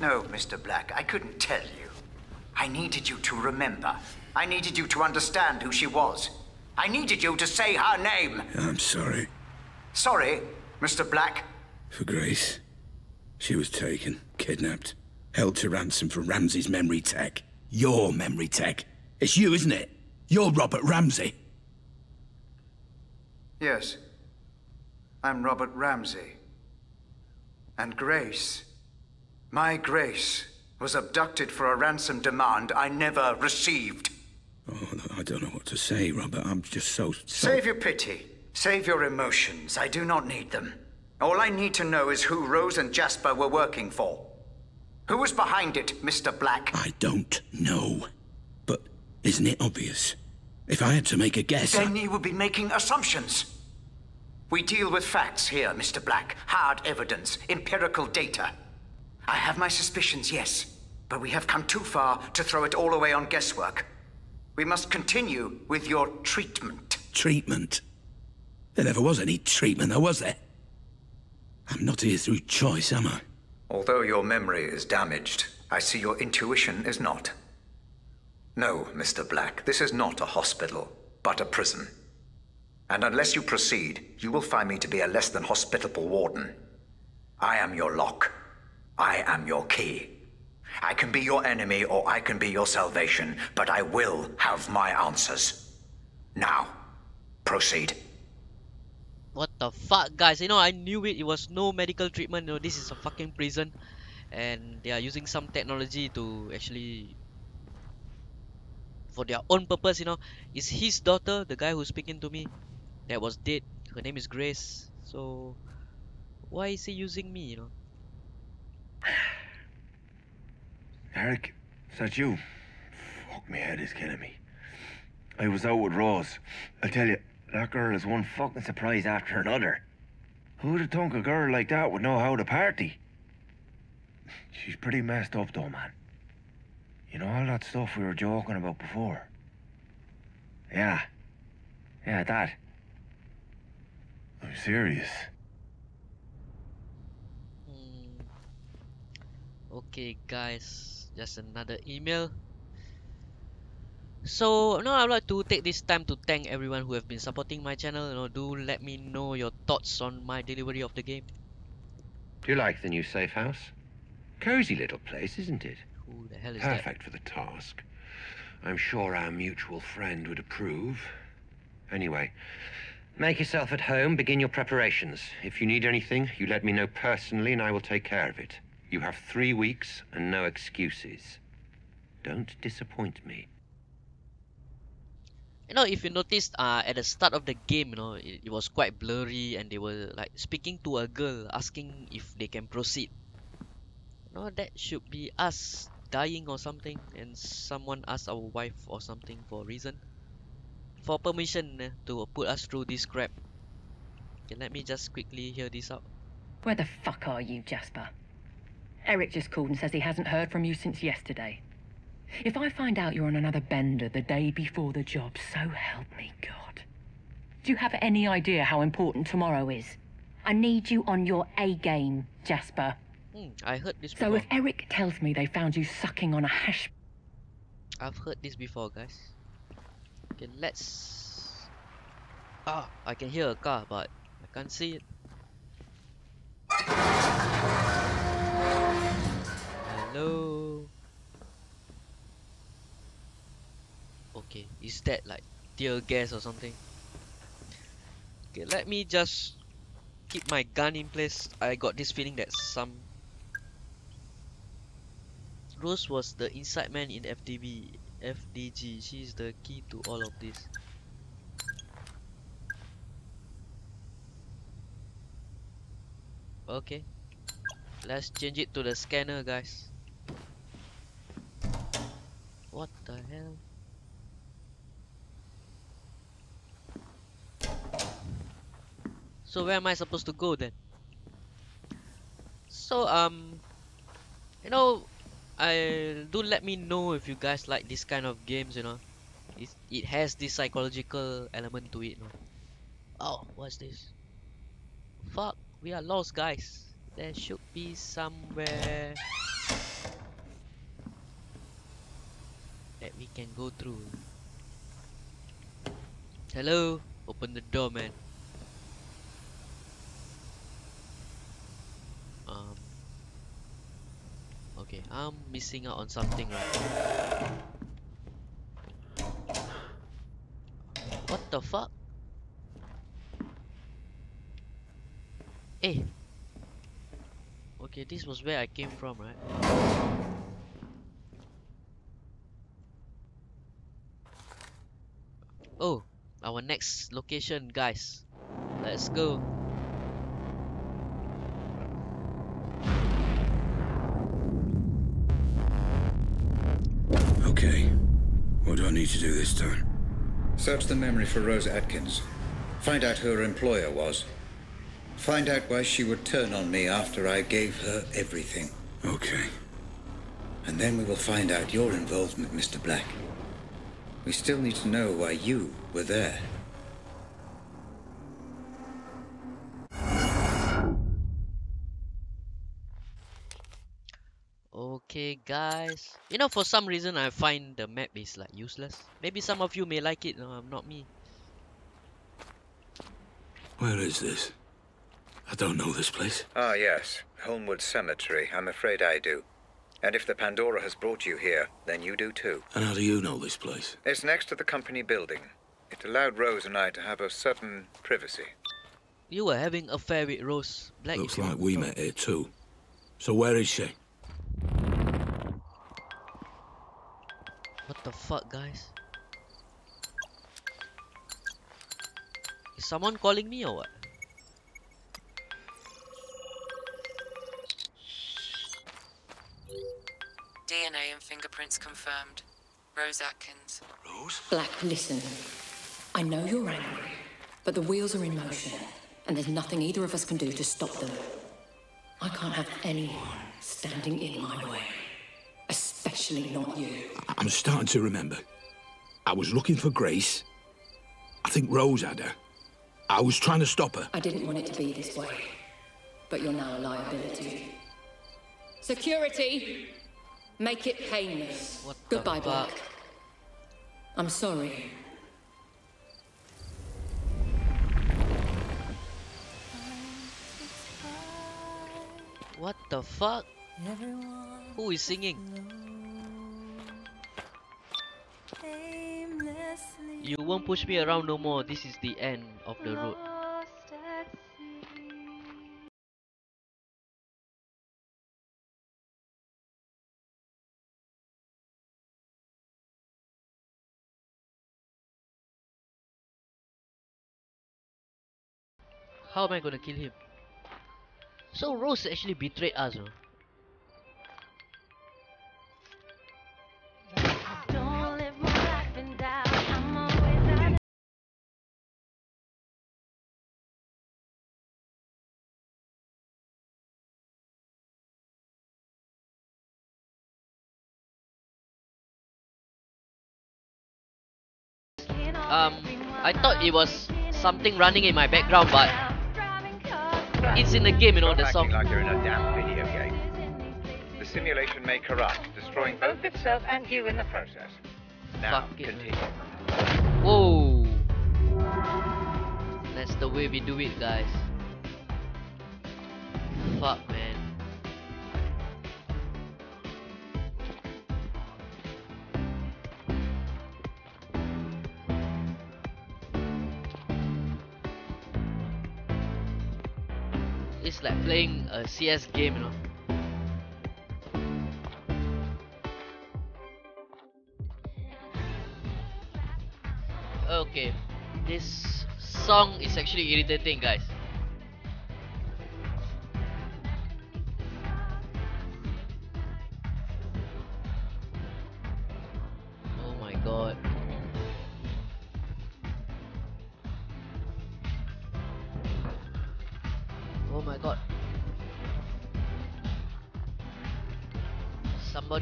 No, Mr. Black, I couldn't tell you. I needed you to remember. I needed you to understand who she was. I needed you to say her name. I'm sorry. Sorry, Mr. Black. For Grace. She was taken, kidnapped, held to ransom for Ramsey's memory tech. Your memory tech. It's you, isn't it? You're Robert Ramsey. Yes. I'm Robert Ramsey. And Grace, my Grace, was abducted for a ransom demand I never received. Oh, I don't know what to say, Robert. I'm just so, so... Save your pity. Save your emotions. I do not need them. All I need to know is who Rose and Jasper were working for. Who was behind it, Mr. Black? I don't know. But isn't it obvious? If I had to make a guess... Then I... you would be making assumptions. We deal with facts here, Mr. Black. Hard evidence, empirical data. I have my suspicions, yes. But we have come too far to throw it all away on guesswork. We must continue with your treatment. Treatment? There never was any treatment, though, was there? I'm not here through choice, am I? Although your memory is damaged, I see your intuition is not. No, Mr. Black, this is not a hospital, but a prison. And unless you proceed, you will find me to be a less than hospitable warden. I am your lock. I am your key. I can be your enemy or I can be your salvation, but I will have my answers. Now, proceed. What the fuck, guys? You know, I knew it. It was no medical treatment. You know, this is a fucking prison. And they are using some technology to actually... For their own purpose, you know. Is his daughter, the guy who's speaking to me, that was dead. Her name is Grace. So... Why is he using me, you know? Eric, is that you? Fuck, my head is killing me. I was out with Rose. I tell you, that girl is one fucking surprise after another. Who'd have thunk a girl like that would know how to party? She's pretty messed up though, man. You know all that stuff we were joking about before? Yeah. Yeah, that. I'm serious. Hmm. Okay, guys. Just another email. So now I'd like to take this time to thank everyone who have been supporting my channel. You know, do let me know your thoughts on my delivery of the game. Do you like the new safe house? Cozy little place, isn't it? Who the hell is Perfect for the task. I'm sure our mutual friend would approve. Anyway, make yourself at home, begin your preparations. If you need anything, you let me know personally and I will take care of it. You have three weeks and no excuses. Don't disappoint me. you know if you noticed uh at the start of the game you know it, it was quite blurry and they were like speaking to a girl asking if they can proceed you know that should be us dying or something and someone asked our wife or something for a reason for permission eh, to put us through this crap okay let me just quickly hear this out Where the fuck are you, Jasper? Eric just called and says he hasn't heard from you since yesterday. If I find out you're on another bender the day before the job, so help me God. Do you have any idea how important tomorrow is? I need you on your A game, Jasper. hmm, i heard this So if Eric tells me they found you sucking on a hash i've heard this before guys okay let's ah i can hear a car but i can't see it hello. Okay is that like tear gas or something? Okay let me just keep my gun in place. I got this feeling that some rose was the inside man in fdb fdg she's the key to all of this. Okay. Let's change it to the scanner guys what the hell So where am I supposed to go then? So um you know I do let me know if you guys like this kind of games, you know. It it has this psychological element to it, you know. Oh, what's this? Fuck, we are lost guys. There should be somewhere we can go through. Hello? Open the door, man. Um. Okay, I'm missing out on something right. What the fuck? Eh. Okay, this was where I came from, right? Oh, our next location, guys. Let's go. Okay. What do I need to do this time? Search the memory for Rose Atkins. Find out who her employer was. Find out why she would turn on me after I gave her everything. Okay. And then we will find out your involvement, Mr. Black. We still need to know why you were there. Okay, guys. You know, for some reason, I find the map is like useless. Maybe some of you may like it. No, not me. Where is this? I don't know this place. Ah, yes. Holmwood Cemetery. I'm afraid I do. And if the Pandora has brought you here, then you do too. And how do you know this place? It's next to the company building. It allowed Rose and I to have a certain privacy. You were having affair with Rose Black. Looks like we met here too. So where is she? What the fuck, guys? Is someone calling me or what? DNA and fingerprints confirmed. Rose Atkins. Rose? Black, listen. I know you're angry, but the wheels are in motion, and there's nothing either of us can do to stop them. I can't have anyone standing in my way, especially not you. I- I'm starting to remember. I was looking for Grace. I think Rose had her. I was trying to stop her. I didn't want it to be this way, but you're now a liability. Security! Make it painless. What Goodbye, fuck? Black. I'm sorry. What the fuck? Who is singing? You won't push me around no more. This is the end of the road. How am I gonna kill him? So Rose actually betrayed us, no? Um, I thought it was something running in my background, but it's in the game, you know, the Stop song. like you're in a damn video game. The simulation may corrupt, destroying both itself and you in the process. Now, Fuck it, continue. Whoa! That's the way we do it, guys. Fuck, man. It's like playing a CS game, you know. Okay, this song is actually irritating, guys.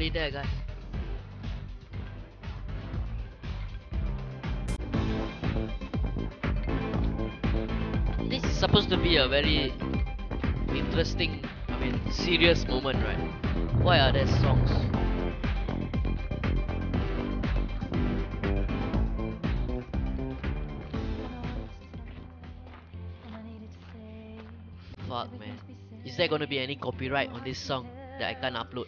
guys. This is supposed to be a very interesting, I mean serious moment right? Why are there songs? Fuck man. Is there gonna be any copyright on this song that I can't upload?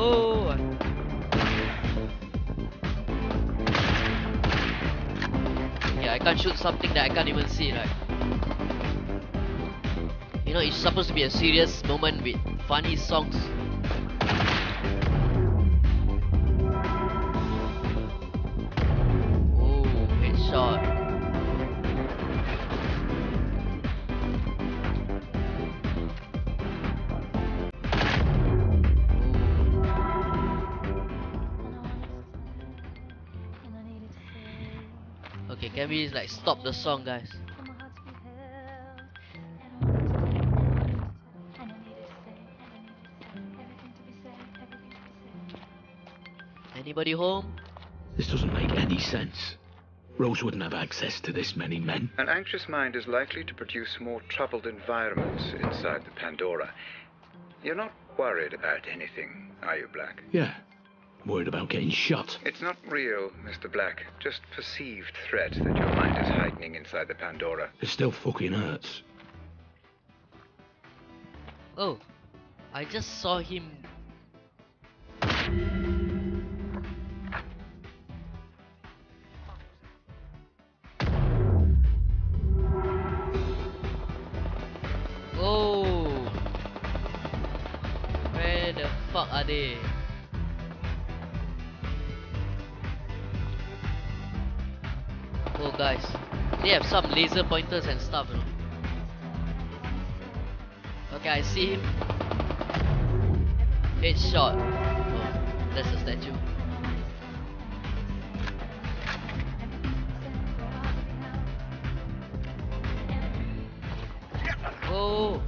Oh. Yeah, I can't shoot something that I can't even see, right? You know, it's supposed to be a serious moment with funny songs. Okay, can we like stop the song, guys? Anybody home? This doesn't make any sense. Rose wouldn't have access to this many men. An anxious mind is likely to produce more troubled environments inside the Pandora. You're not worried about anything, are you, Black? Yeah. Worried about getting shot. It's not real, Mr. Black. Just perceived threat that your mind is heightening inside the Pandora. It still fucking hurts. Oh, I just saw him. Oh, where the fuck are they? Guys, they have some laser pointers and stuff, you know. Okay, I see him. Headshot. Oh, that's a statue. Oh.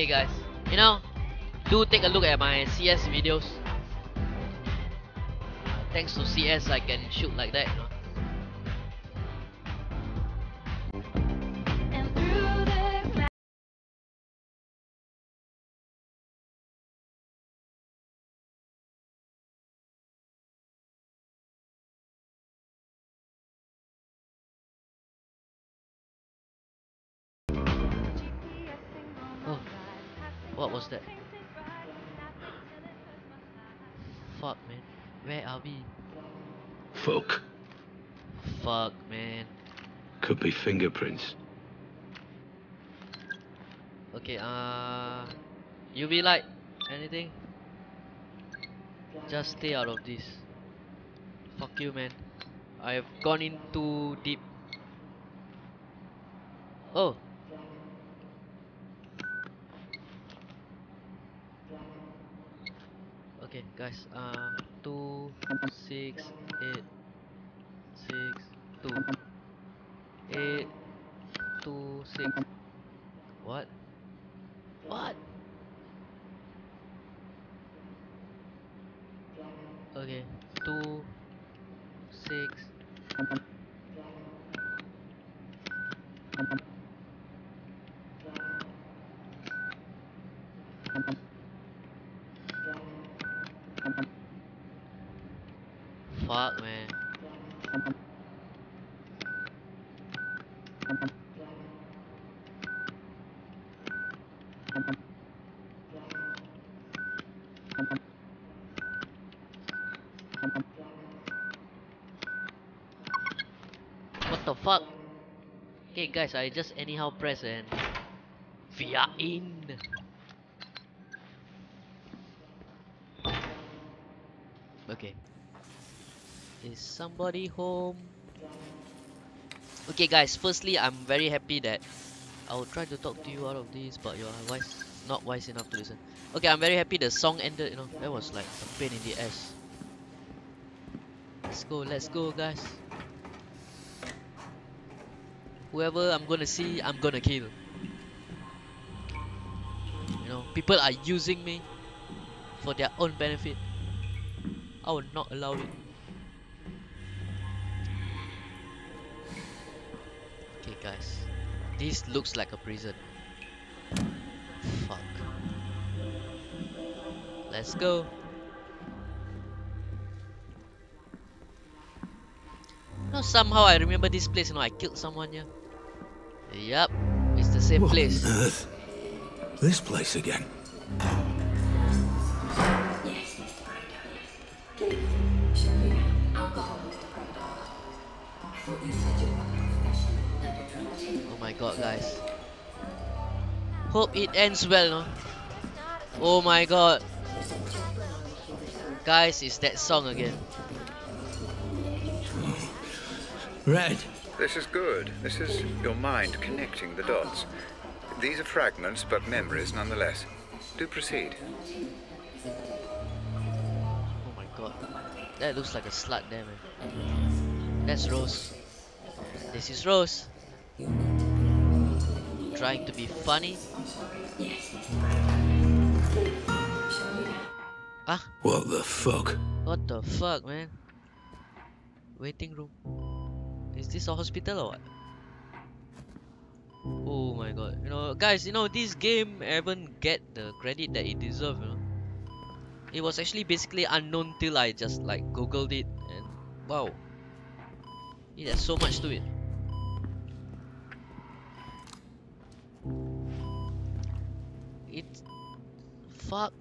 Okay guys, you know, do take a look at my CS videos. Thanks to CS I can shoot like that, where are we? Fuck. Fuck man. Could be fingerprints. Okay, uh, UV light, anything? Just stay out of this. Fuck you, man. I've gone in too deep. Oh. Okay, guys. Uh, two, six, eight, six, two, eight, two, six. What? What? Okay, two, six. Fuck, man. What the fuck? Guys, I just anyhow press and we are in. Okay. Is somebody home? Okay guys, firstly I'm very happy that I will try to talk to you out of this but you're wise not wise enough to listen. Okay, I'm very happy the song ended, you know. That was like a pain in the ass. Let's go, let's go guys. Whoever I'm gonna see, I'm gonna kill. You know, people are using me for their own benefit. I will not allow it. Okay guys, this looks like a prison. Fuck. Let's go. No, somehow I remember this place. You know, I killed someone here. Yup, it's the same What place. on earth? This place again. Yes, Mr. Brando. Show you alcohol, Mr. Brando. I thought you said you were a professional, not a drug dealer. Oh my god, guys. Hope it ends well, no? Oh my god. Guys, it's that song again. Red. This is good. This is your mind connecting the dots. These are fragments, but memories nonetheless. Do proceed. Oh my god. That looks like a slut there, man. That's Rose. This is Rose. Trying to be funny. Yes, Mr. Brando. Do show Ah, What the fuck? what the fuck, man? Waiting room. Is this a hospital or what? Oh my god. You know, guys, you know, this game haven't get the credit that it deserves, you know. It was actually basically unknown till I just like googled it and wow. It has so much to it. It fuck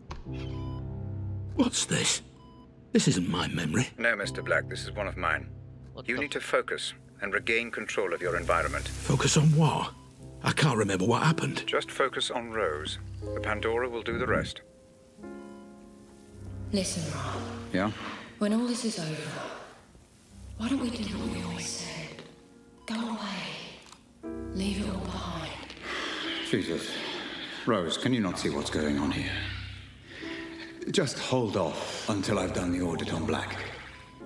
What's this? This isn't my memory. No, Mr. Black, this is one of mine. what You need to focus and regain control of your environment. Focus on what? I can't remember what happened. Just focus on Rose. The Pandora will do the rest. Listen, Rob. Yeah? When all this is over, why don't we do what we always said? Go away. Leave it all behind. Jesus. Rose, can you not see what's going on here? Just hold off until I've done the audit on Black.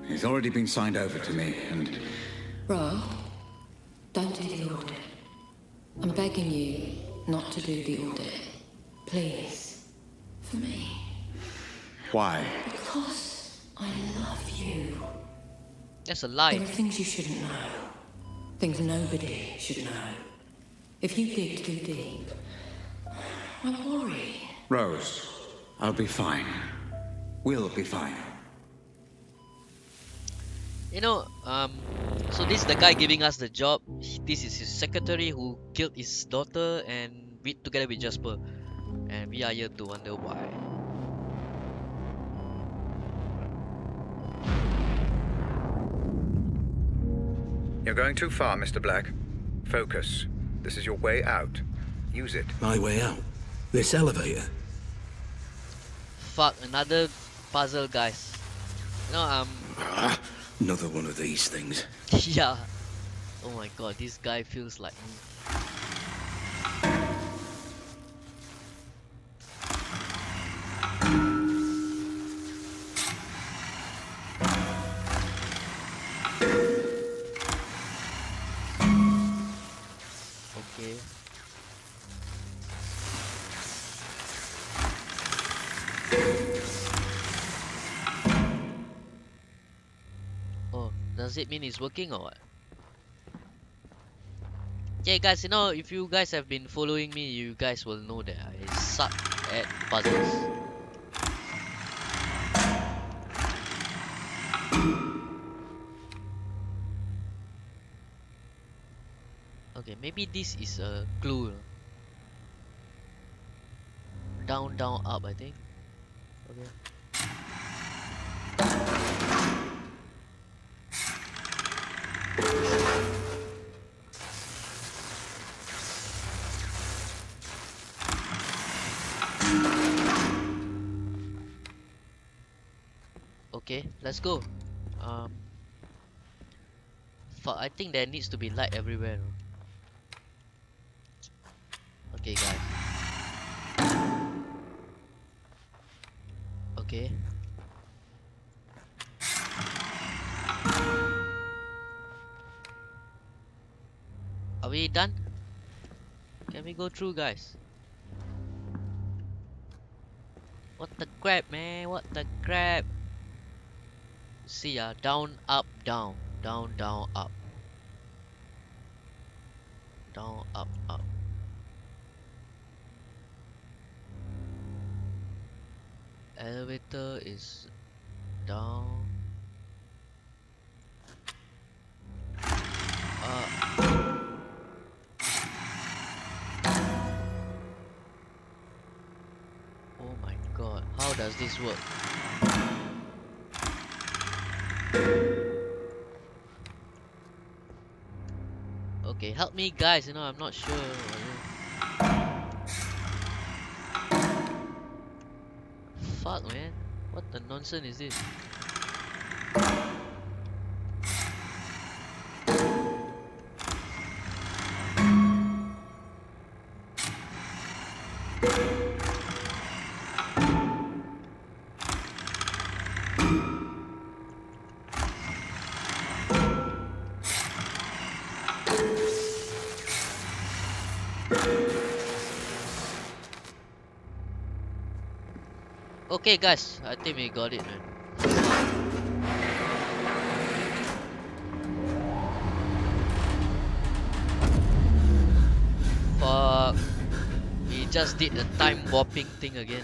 He's already been signed over to me, and Rob, don't do the audit. I'm begging you not to do the audit. Please. For me. why? Because I love you. That's a lie. There lie. are things you shouldn't know. Things nobody should know. If you dig too deep, I worry. Rose, I'll be fine. We'll be fine. You know, um, so this is the guy giving us the job. This is his secretary who killed his daughter and with together with Jasper, and we are here to wonder why. You're going too far, Mr. Black. Focus. This is your way out. Use it. My way out. This elevator. Fuck, another puzzle, guys. You know, um, Ah, another one of these things. yeah. Oh my god, this guy feels like. Does it mean it's working or what? Yeah, guys, you know, if you guys have been following me, you guys will know that I suck at puzzles. Okay, maybe this is a clue. down, down, up, I think. Okay. Okay, let's go. Um, fuck, I think there needs to be light everywhere. no? Okay, guys. Okay. Are we done? Can we go through, guys? What the crap, man? What the crap? See ya, down, up, down, down, down, up. Down, up, up. Elevator is down. Up. Oh my god, how does this work? Okay, help me guys, you know, I'm not sure. Fuck man, what the nonsense is this? Okay guys, I think we got it man. Fuck. We just did the time warping thing again.